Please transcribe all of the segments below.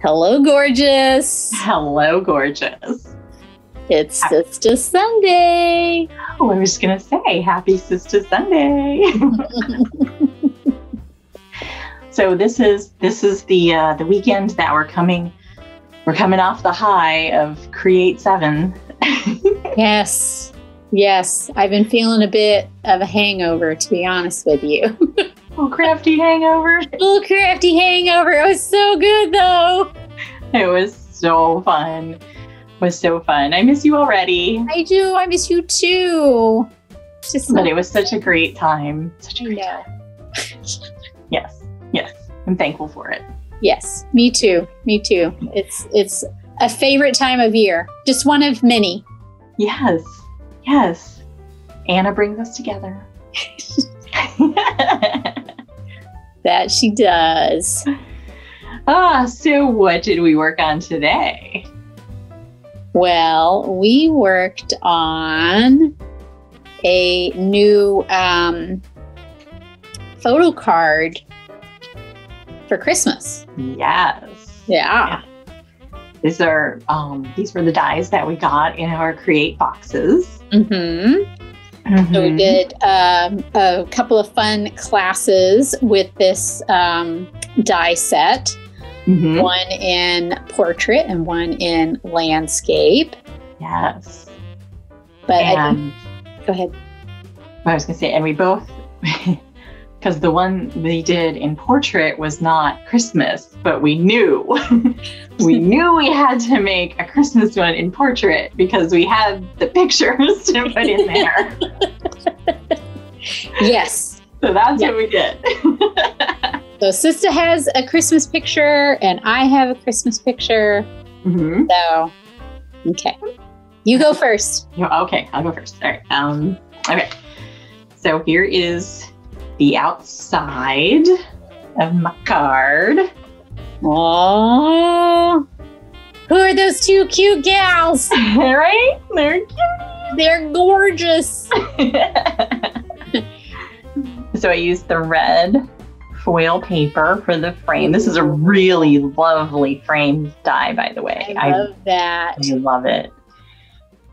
Hello, gorgeous. Hello, gorgeous. It's Sista Sunday. Oh, I was just gonna say Happy Sista Sunday. so this is this is the uh, the weekend that we're coming we're coming off the high of Create Seven. yes, yes. I've been feeling a bit of a hangover, to be honest with you. little crafty hangover. little crafty hangover. It was so good though. It was so fun. It was so fun. I miss you already. I do. I miss you too. Just but it was such a great time. Such a great time. yes. Yes. I'm thankful for it. Yes, me too. Me too. It's it's a favorite time of year. Just one of many. Yes. Yes. Anna brings us together. that she does. Ah, so what did we work on today? Well, we worked on a new um, photo card for Christmas. Yes. Yeah. yeah. These are um, these were the dies that we got in our create boxes. Mm-hmm. Mm-hmm. So we did um, a couple of fun classes with this um, die set. Mm-hmm. One in portrait and one in landscape. Yes. But and, go ahead. I was going to say, and we both, because the one we did in portrait was not Christmas, but we knew, we knew we had to make a Christmas one in portrait because we had the pictures to put in there. yes. So that's yeah. what we did. So Sista has a Christmas picture, and I have a Christmas picture. Mm-hmm. So, okay, you go first. Okay, I'll go first. All right. Um. Okay. So here is the outside of my card. Aww. Who are those two cute gals? right? They're cute. They're gorgeous. so I used the red foil paper for the frame. This is a really lovely frame die, by the way. I love I, that. I love it.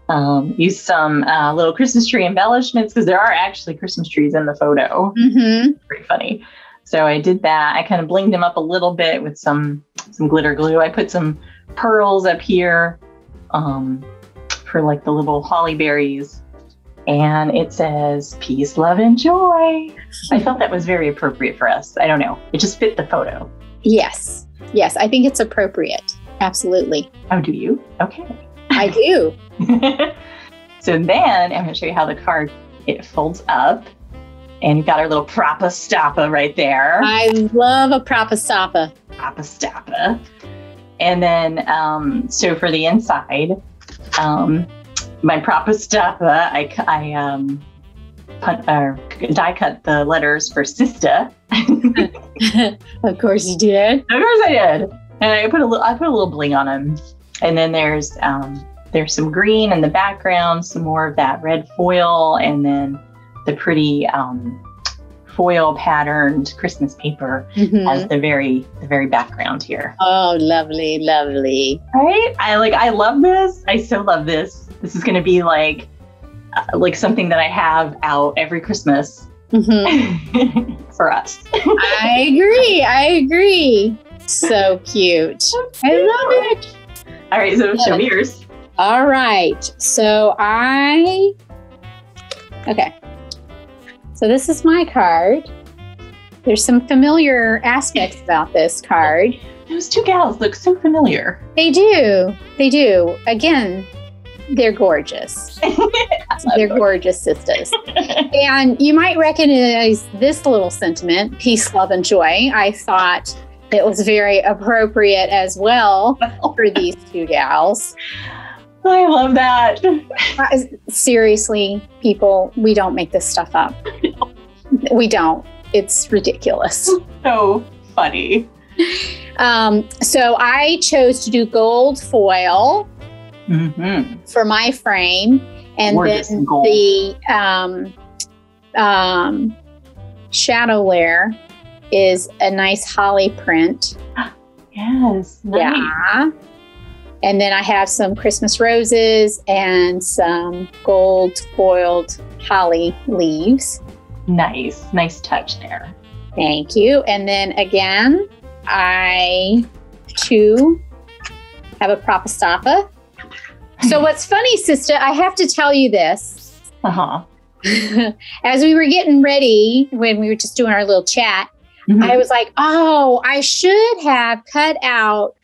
Um, use some uh, little Christmas tree embellishments because there are actually Christmas trees in the photo. Mm-hmm. Pretty funny. So I did that. I kind of blinged them up a little bit with some some glitter glue. I put some pearls up here um, for like the little holly berries. And it says peace, love, and joy. I felt that was very appropriate for us. I don't know. It just fit the photo. Yes. Yes. I think it's appropriate. Absolutely. Oh, do you? Okay. I do. so then I'm going to show you how the card it folds up. And you've got our little Propa Stapa right there. I love a Propa Stapa. Propa Stapa. And then, um, so for the inside, um, my Propa Stapa, I, I um, put, uh, die cut the letters for Sista. of course you did. Of course I did. And I put a little, I put a little bling on them. And then there's um, there's some green in the background, some more of that red foil, and then the pretty um, foil patterned Christmas paper mm-hmm. as the very the very background here. Oh, lovely, lovely. Right? I like I love this. I so love this. This is going to be like uh, like something that I have out every Christmas mm-hmm. for us. I agree. I agree. So cute. I love it. All right, so show me yours. All right. So I Okay. So this is my card. There's some familiar aspects about this card. Those two gals look so familiar. They do. They do. Again, they're gorgeous. they're gorgeous sisters. and you might recognize this little sentiment, peace, love, and joy. I thought it was very appropriate as well for these two gals. I love that. Seriously, people, we don't make this stuff up. We don't. It's ridiculous. So funny. Um, so I chose to do gold foil mm-hmm. for my frame, and Gorgeous then the um, um, shadow layer is a nice holly print. Yes. Nice. Yeah. And then I have some Christmas roses and some gold foiled holly leaves. Nice. Nice touch there. Thank you. And then again, I too have a Propa Stapa. So what's funny, sister, I have to tell you this. Uh-huh. As we were getting ready when we were just doing our little chat, Mhm. I was like, oh, I should have cut out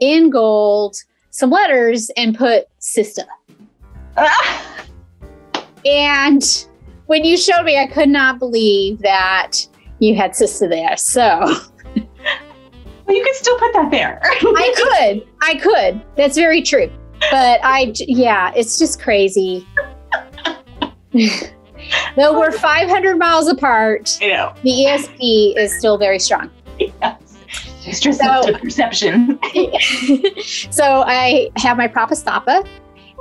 in gold some letters and put sister. Ah! And when you showed me, I could not believe that you had sister there. So well, you could still put that there. I could, I could. That's very true. But I, yeah, it's just crazy. Though we're 500 miles apart, you know. the ESP is still very strong. It's just So- perception. so I have my Propa Stapa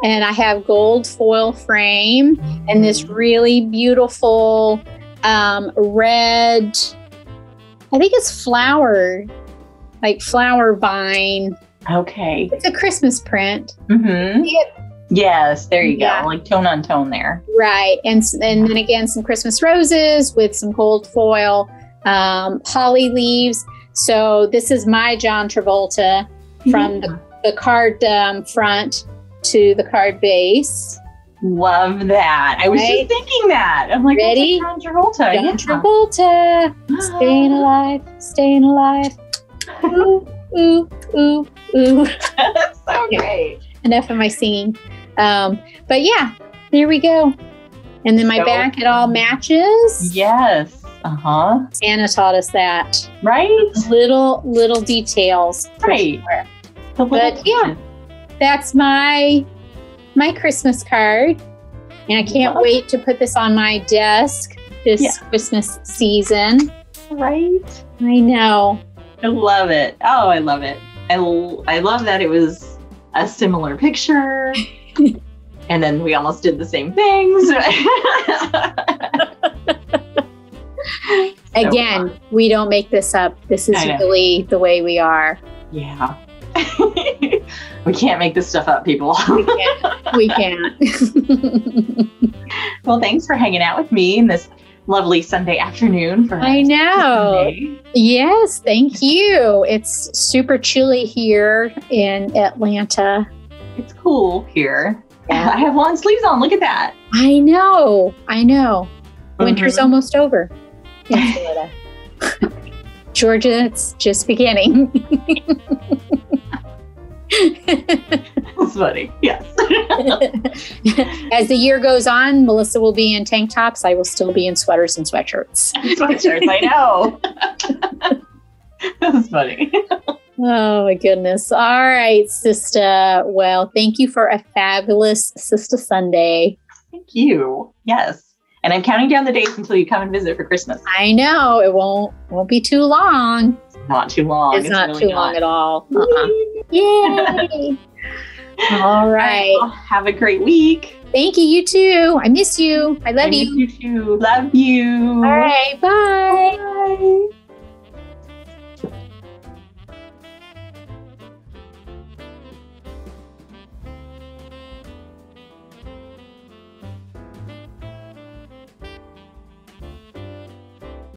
and I have gold foil frame and this really beautiful um, red, I think it's flower, like flower vine. Okay. It's a Christmas print. Mm-hmm. Yes, there you Yeah. go. Like tone on tone there. Right. And, and then again, some Christmas roses with some gold foil, um, holly leaves. So this is my John Travolta from the, the card um, front to the card base. Love that. I was Right? just thinking that. I'm like, Ready? John Travolta. John yeah. Travolta, staying alive, staying alive. Ooh, ooh, ooh, ooh. That's so great. Enough of my singing. Um, but yeah, there we go. And then my So- back, it all matches. Yes. Uh huh. Santa taught us that. Right. Little, little details. Right. sure. The little But, yeah. That's my my Christmas card. And I can't Love wait to put this on my desk this Yeah. Christmas season. Right. I know. I love it. Oh, I love it. I, l- I love that it was a similar picture. and then we almost did the same things. So Again, we don't make this up. This is really the way we are. yeah. we can't make this stuff up, people. We can't. we can't. well, thanks for hanging out with me in this lovely Sunday afternoon. For I know. Sunday. yes, thank you. It's super chilly here in Atlanta. It's cool here. Yeah. I have long sleeves on. Look at that. I know. I know. Winter's Mhm. almost over Florida. Georgia, it's just beginning. It's funny. Yes. As the year goes on, Melissa will be in tank tops. I will still be in sweaters and sweatshirts. Sweatshirts. I know. That's funny. Oh my goodness. All right, sister. Well, thank you for a fabulous Sista Sunday. Thank you. Yes. And I'm counting down the days until you come and visit for Christmas. I know it won't won't be too long. Not too long. it's, not really too long at all. Uh-uh. Yay! all right. Well, have a great week. Thank you. You too. I miss you. I love I you. You too. Love you. All right. Bye.